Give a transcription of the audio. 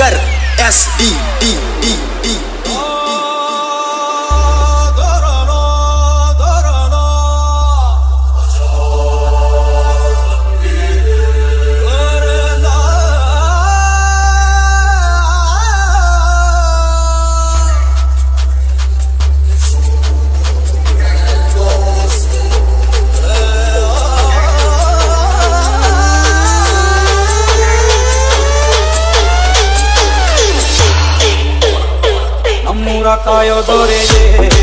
कर S D I adore you.